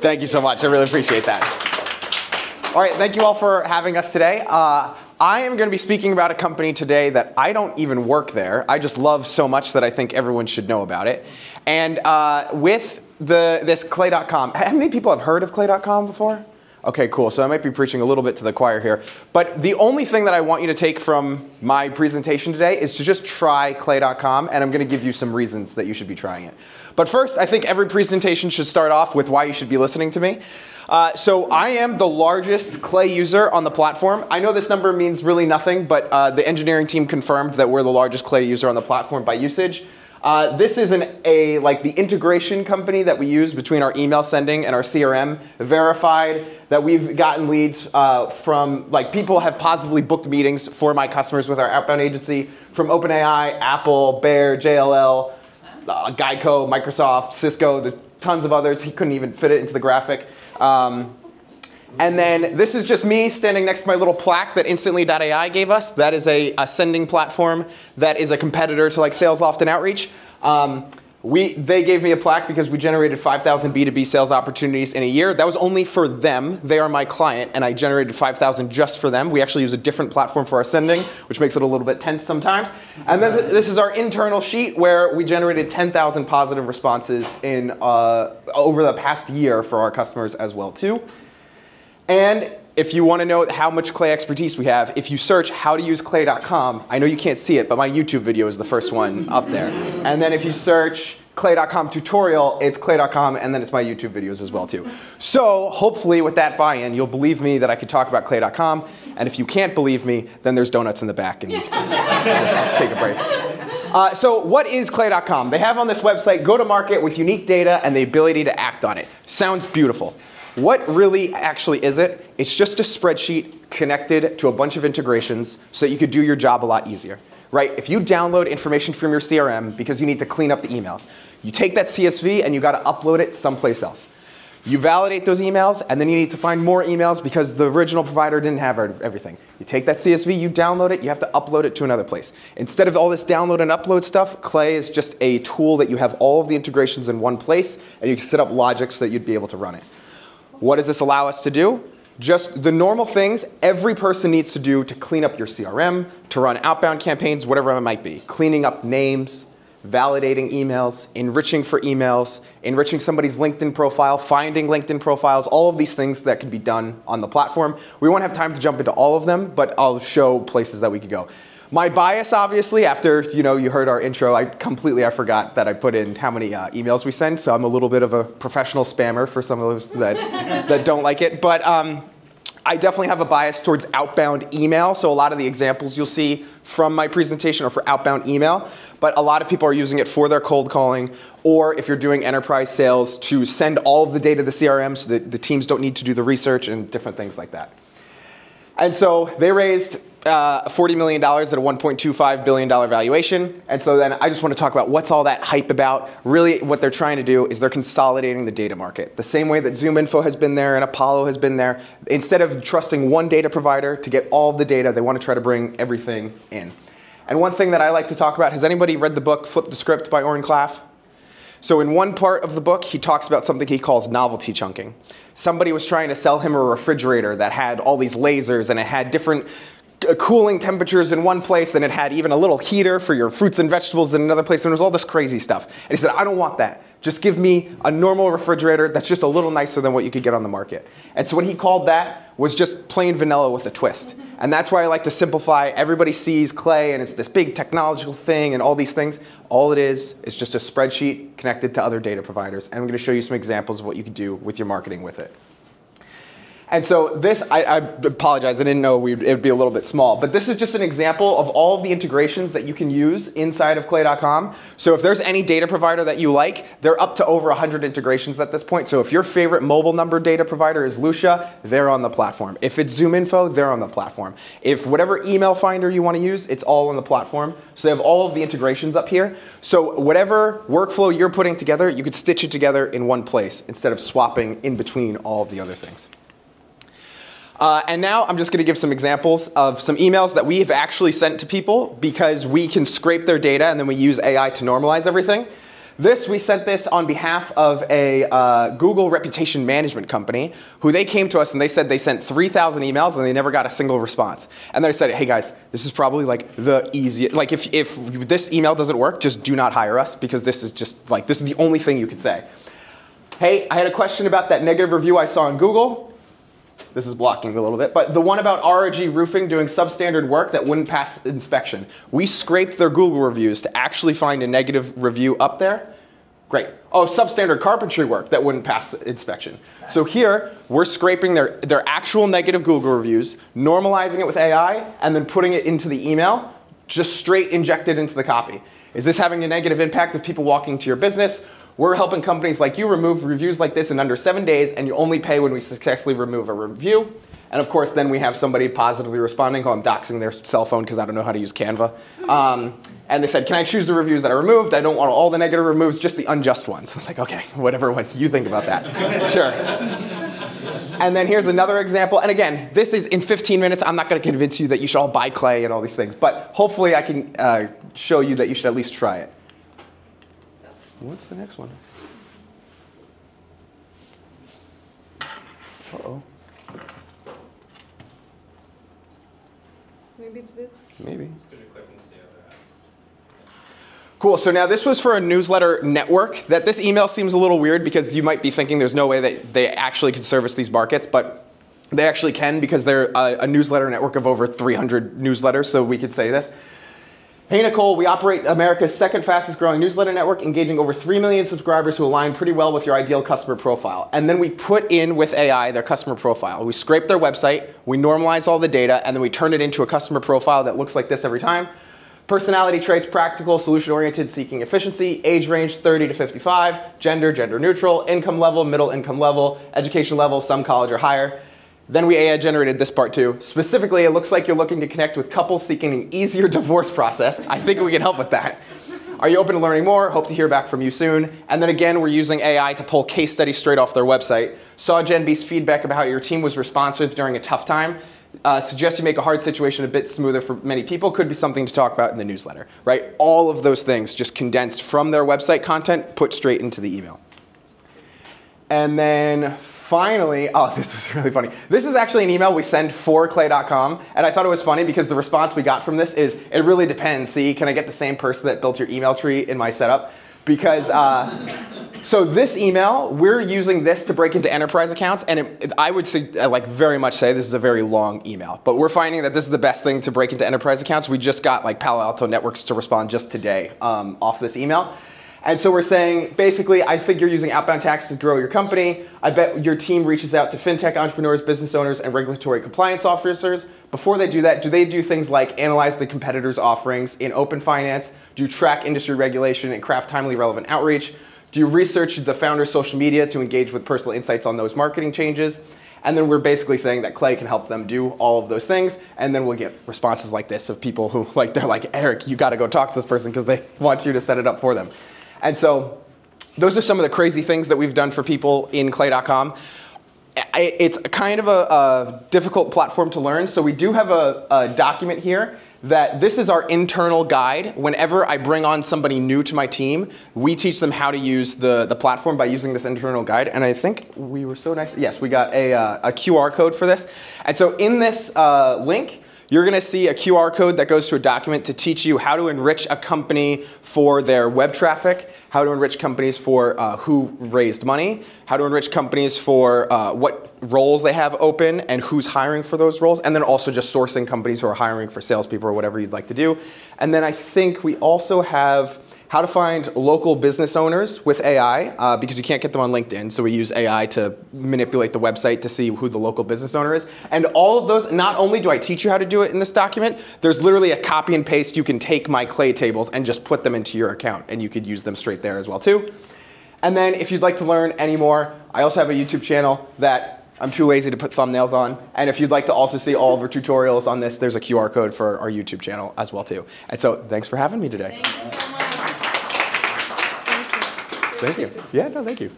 Thank you so much. I really appreciate that. All right, thank you all for having us today. Uh, I am going to be speaking about a company today that I don't even work there. I just love so much that I think everyone should know about it. And uh, with the, this Clay.com, how many people have heard of Clay.com before? Okay, cool. So I might be preaching a little bit to the choir here. But the only thing that I want you to take from my presentation today is to just try clay.com, and I'm going to give you some reasons that you should be trying it. But first, I think every presentation should start off with why you should be listening to me. Uh, so I am the largest Clay user on the platform. I know this number means really nothing, but uh, the engineering team confirmed that we're the largest Clay user on the platform by usage. Uh, this is an, a like the integration company that we use between our email sending and our CRM. Verified that we've gotten leads uh, from like people have positively booked meetings for my customers with our outbound agency from OpenAI, Apple, Bayer, JLL, uh, Geico, Microsoft, Cisco, the tons of others. He couldn't even fit it into the graphic. Um, and then this is just me standing next to my little plaque that Instantly.ai gave us. That is a, a, sending platform that is a competitor to like SalesLoft and Outreach. Um, we, they gave me a plaque because we generated 5,000 B2B sales opportunities in a year. That was only for them. They are my client, and I generated 5,000 just for them. We actually use a different platform for our sending, which makes it a little bit tense sometimes. And then th this is our internal sheet where we generated 10,000 positive responses in uh, over the past year for our customers as well too. And if you want to know how much Clay expertise we have, if you search how to use clay.com, I know you can't see it, but my YouTube video is the first one up there. And then if you search clay.com tutorial, it's clay.com, and then it's my YouTube videos as well too. So hopefully with that buy-in, you'll believe me that I could talk about clay.com, and if you can't believe me, then there's donuts in the back, and you can just, take a break. Uh, so what is clay.com? They have on this website go-to-market with unique data and the ability to act on it. Sounds beautiful. What really actually is it? It's just a spreadsheet connected to a bunch of integrations so that you could do your job a lot easier. Right? If you download information from your CRM because you need to clean up the emails, you take that CSV and you got to upload it someplace else. You validate those emails, and then you need to find more emails because the original provider didn't have everything. You take that CSV, you download it, you have to upload it to another place. Instead of all this download and upload stuff, Clay is just a tool that you have all of the integrations in one place, and you can set up logic so that you'd be able to run it. What does this allow us to do? Just the normal things every person needs to do to clean up your CRM, to run outbound campaigns, whatever it might be. Cleaning up names, validating emails, enriching for emails, enriching somebody's LinkedIn profile, finding LinkedIn profiles, all of these things that can be done on the platform. We won't have time to jump into all of them, but I'll show places that we could go. My bias, obviously, after you know you heard our intro, I completely I forgot that I put in how many uh, emails we send. So I'm a little bit of a professional spammer for some of those that that don't like it. But um, I definitely have a bias towards outbound email. So a lot of the examples you'll see from my presentation are for outbound email. But a lot of people are using it for their cold calling, or if you're doing enterprise sales, to send all of the data to the CRM so that the teams don't need to do the research and different things like that. And so they raised uh, $40 million at a $1.25 billion valuation. And so then I just want to talk about what's all that hype about. Really, what they're trying to do is they're consolidating the data market. The same way that ZoomInfo has been there and Apollo has been there. Instead of trusting one data provider to get all of the data, they want to try to bring everything in. And one thing that I like to talk about, has anybody read the book Flip the Script by Oren Klaff? So in one part of the book, he talks about something he calls novelty chunking. Somebody was trying to sell him a refrigerator that had all these lasers and it had different Uh, cooling temperatures in one place, then it had even a little heater for your fruits and vegetables in another place, and there was all this crazy stuff. And he said, I don't want that. Just give me a normal refrigerator that's just a little nicer than what you could get on the market. And so what he called that was just plain vanilla with a twist. And that's why I like to simplify. Everybody sees Clay and it's this big technological thing and all these things. All it is is just a spreadsheet connected to other data providers. And I'm going to show you some examples of what you could do with your marketing with it. And so this, I, I apologize, I didn't know it would be a little bit small, but this is just an example of all of the integrations that you can use inside of clay.com. So if there's any data provider that you like, they're up to over 100 integrations at this point. So if your favorite mobile number data provider is Lusha, they're on the platform. If it's ZoomInfo, they're on the platform. If whatever email finder you want to use, it's all on the platform. So they have all of the integrations up here. So whatever workflow you're putting together, you could stitch it together in one place instead of swapping in between all of the other things. Uh, and now I'm just going to give some examples of some emails that we have actually sent to people because we can scrape their data and then we use AI to normalize everything. This, we sent this on behalf of a uh, Google reputation management company who they came to us and they said they sent 3,000 emails and they never got a single response. And they said, hey guys, this is probably like the easiest, like if, if this email doesn't work, just do not hire us because this is just like, this is the only thing you could say. Hey, I had a question about that negative review I saw on Google. This is blocking a little bit, but the one about ROG Roofing doing substandard work that wouldn't pass inspection. We scraped their Google reviews to actually find a negative review up there. Great. Oh, substandard carpentry work that wouldn't pass inspection. So here, we're scraping their, their actual negative Google reviews, normalizing it with AI, and then putting it into the email, just straight injected into the copy. Is this having a negative impact of people walking to your business? We're helping companies like you remove reviews like this in under seven days, and you only pay when we successfully remove a review. And of course, then we have somebody positively responding who I'm doxing their cell phone because I don't know how to use Canva. Um, and they said, can I choose the reviews that are removed? I don't want all the negative removes, just the unjust ones. I was like, okay, whatever one you think about that. sure. And then here's another example. And again, this is in 15 minutes. I'm not going to convince you that you should all buy clay and all these things. But hopefully I can uh, show you that you should at least try it. What's the next one? Uh-oh. Maybe it's it. Maybe. Cool, so now this was for a newsletter network. That this email seems a little weird because you might be thinking there's no way that they actually could service these markets, but they actually can because they're a, a newsletter network of over 300 newsletters, so we could say this. Hey Nicole, we operate America's second fastest growing newsletter network, engaging over 3 million subscribers who align pretty well with your ideal customer profile. And then we put in with AI their customer profile. We scrape their website, we normalize all the data, and then we turn it into a customer profile that looks like this every time. Personality traits, practical, solution oriented, seeking efficiency, age range 30 to 55, gender, gender neutral, income level, middle income level, education level, some college or higher. Then we AI generated this part too. Specifically, it looks like you're looking to connect with couples seeking an easier divorce process. I think we can help with that. Are you open to learning more? Hope to hear back from you soon. And then again, we're using AI to pull case studies straight off their website. Saw GenB's feedback about how your team was responsive during a tough time. Uh, suggest you make a hard situation a bit smoother for many people could be something to talk about in the newsletter, right? All of those things just condensed from their website content, put straight into the email. And then finally, oh, this was really funny. This is actually an email we send for clay.com, and I thought it was funny because the response we got from this is, it really depends. See, can I get the same person that built your email tree in my setup? Because, uh, so this email, we're using this to break into enterprise accounts, and it, I would uh, like very much say this is a very long email. But we're finding that this is the best thing to break into enterprise accounts. We just got like Palo Alto Networks to respond just today um, off this email. And so we're saying, basically, I think you're using outbound tax to grow your company. I bet your team reaches out to fintech entrepreneurs, business owners, and regulatory compliance officers. Before they do that, do they do things like analyze the competitors' offerings in open finance? Do you track industry regulation and craft timely relevant outreach? Do you research the founder's social media to engage with personal insights on those marketing changes? And then we're basically saying that Clay can help them do all of those things. And then we'll get responses like this of people who, like, they're like, Eric, you got to go talk to this person because they want you to set it up for them. And so those are some of the crazy things that we've done for people in clay.com. It's kind of a, a difficult platform to learn, so we do have a, a document here that this is our internal guide. Whenever I bring on somebody new to my team, we teach them how to use the, the platform by using this internal guide. And I think we were so nice. Yes, we got a, uh, a QR code for this. And so in this uh, link, you're going to see a QR code that goes to a document to teach you how to enrich a company for their web traffic, how to enrich companies for uh, who raised money, how to enrich companies for uh, what roles they have open and who's hiring for those roles, and then also just sourcing companies who are hiring for salespeople or whatever you'd like to do. And then I think we also have how to find local business owners with AI uh, because you can't get them on LinkedIn. So we use AI to manipulate the website to see who the local business owner is. And all of those, not only do I teach you how to do it in this document, there's literally a copy and paste. You can take my clay tables and just put them into your account and you could use them straight there as well too. And then if you'd like to learn any more, I also have a YouTube channel that I'm too lazy to put thumbnails on. And if you'd like to also see all of our tutorials on this, there's a QR code for our YouTube channel as well too. And so thanks for having me today. Thank you so much. Thank you. Yeah, no, thank you.